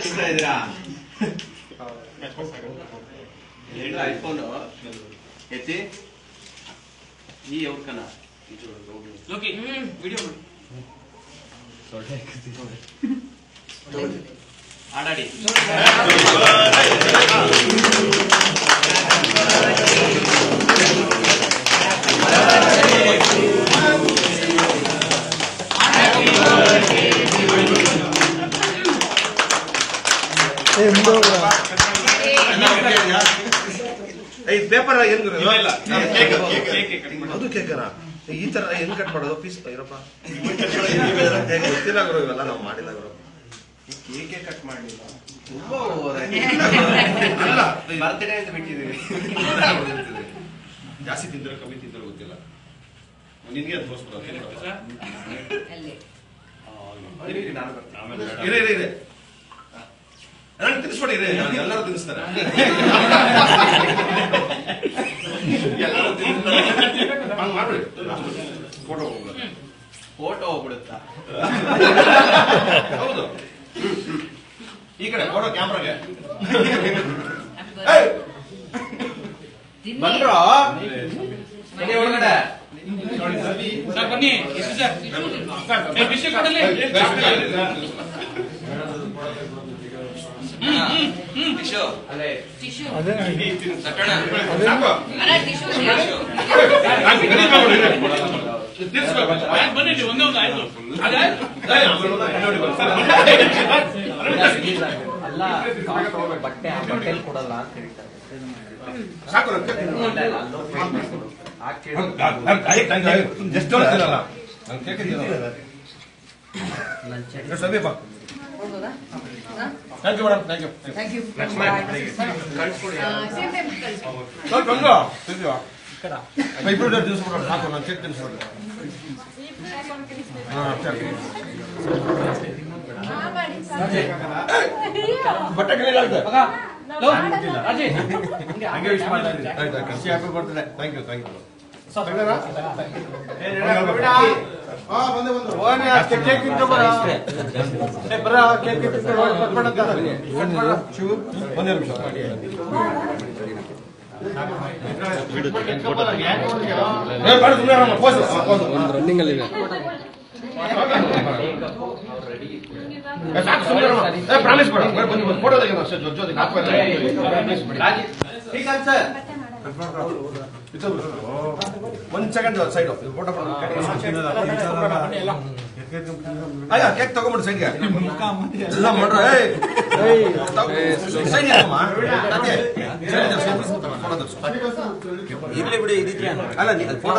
ಹಚ್ಚಿಸ್ತಾ ಇದ್ದೀರಾ? ಎರಡು ಐಫೋನ್. ಎತ್ತಿ. ಈ ಅವ್ರಕನ ಲೋಕಿ ವಿಡಿಯೋ ಆಡಾಡಿ. ಈ ಪೇಪರ್ ಹೆಂಗ್ ಅದು ಕೇಕರ ಈ ತರ ಹೆಂಗ್ ಕಟ್ ಮಾಡೋದು? ಪೀಸ್ ಇರಪ್ಪ. ಗೊತ್ತಿಲ್ಲ ಗುರು ಇವೆಲ್ಲ ನಾವು ಮಾಡಿಲ್ಲ ಗುರು. ಕೇಕೆ ಕಟ್ ಮಾಡಲಿಲ್ಲ ಅಲ್ಲ ಬರ್ತಡೇ ಅಂತ ಬಿಟ್ಟಿದ್ದೀವಿ. ಜಾಸ್ತಿ ತಿಂದ್ರೆ ಕಮ್ಮಿ ತಿಂದ್ರೆ ಗೊತ್ತಿಲ್ಲ. ನಿನ್ಗೆ ಅದು ನಾನು ಬರ್ತೀನಿ. ಇರೇ ಇರೇ. ನನಗೆ ತಿನ್ಸ್ಬಿಡಿ ಎಲ್ಲರೂ ತಿನ್ನಿಸ್ತಾರೆ ಎಲ್ಲರೂ ತಿನ್ನಿಸ್ತಾರೆ ಹಂಗ್ ಮಾಡ್ಬಿಡಿ. ಫೋಟೋ ಹೋಗ್ಬಿಡುತ್ತೆ. ಫೋಟೋ ಹೋಗ್ಬಿಡುತ್ತಾ? ಹೌದು. ಈ ಕಡೆ ಫೋಟೋ ಕ್ಯಾಮ್ರಾಗೆ ಬಂದ್ರೋ? ಬನ್ನಿ ಒಳಗಡೆ. ಸರ್ ಬನ್ನಿ. ಎಷ್ಟು ಸರ್? ವಿಷಯ ಕೊಡಲಿ. ಬನ್ನಿ ಒಂದೇ ಆಯ್ತು. ಅಲ್ಲ ಬಟ್ಟೆ ಆ ಬಟ್ಟೆಲ್ ಕೊಡಲ್ಲ ಅಂತ ಹೇಳ್ತಾರೆ ಎಷ್ಟು ಹೇಳ್ತೀರಲ್ಲ ನಂಗೆ thank you madam thank you thank you ಕಳ್ಸ್ಕೊಡಿ. Same time ಕಳಿಸಿ. ಸ್ವಲ್ಪ ಹಂಗ ತಿಂತೀವ ಇಬ್ಬರು ತಿನ್ಸ್ಬಿಡೋಣ ಸಾಕು ನಾನು ಕೇಕ್ ತಿನ್ಸ್ಬಿಡ್ರಿ ಹಾಂ ಸರಿ ಬಟ್ಟೆ ಕ್ಲೀನ್ ಆಗುತ್ತೆ. ಹಂಗೆ ವಿಶ್ ಮಾಡ್ತಾ ಇದ್ದೀನಿ ಆಯ್ತು happy birthday thank you thank you ಇರಮ್ಮ. ಏ, ಪ್ರಾಮಿಸ್ ಬೇಡ. ಬೇಡ, ಬನ್ನಿ. ಫೋಟೋ ತೆಗೆದ ಅಷ್ಟೇ ಜೊತೆ ಹಾಕ್ಬೇಕು. ಒಂದ್ ಸೆಕೆಂಡ್ ಸೈಡ್ ಫೋಟೋ ಅಯ್ಯ ಕೇಕ್ ತಗೊಂಬಿಡು ಸೈಡ್ಗೆ ಎಲ್ಲ ಮಾಡ್ರ ಸೈಡ್ ಇರ್ಲಿ ಬಿಡಿ ಇದಕ್ಕೆ ಅಲ್ಲ ಫೋಟೋ